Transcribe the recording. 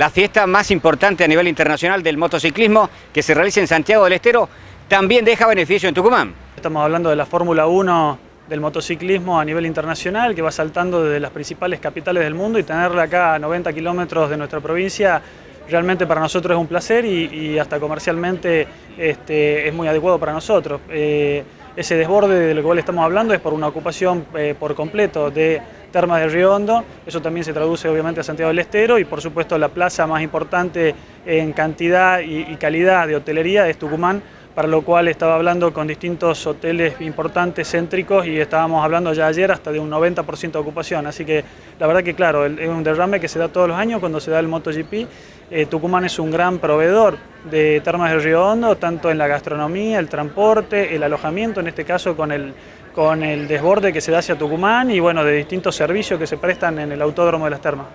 la fiesta más importante a nivel internacional del motociclismo que se realiza en Santiago del Estero, también deja beneficio en Tucumán. Estamos hablando de la Fórmula 1 del motociclismo a nivel internacional, que va saltando desde las principales capitales del mundo y tenerla acá a 90 kilómetros de nuestra provincia realmente para nosotros es un placer y, hasta comercialmente este, es muy adecuado para nosotros. Eh, ese desborde del cual estamos hablando es por una ocupación eh, por completo de Termas de Río Hondo, eso también se traduce obviamente a Santiago del Estero y por supuesto la plaza más importante en cantidad y calidad de hotelería es Tucumán, para lo cual estaba hablando con distintos hoteles importantes, céntricos, y estábamos hablando ya ayer hasta de un 90% de ocupación. Así que la verdad que claro, es un derrame que se da todos los años cuando se da el MotoGP. Eh, Tucumán es un gran proveedor de termas del Río Hondo, tanto en la gastronomía, el transporte, el alojamiento, en este caso con el, con el desborde que se da hacia Tucumán y bueno, de distintos servicios que se prestan en el autódromo de las termas.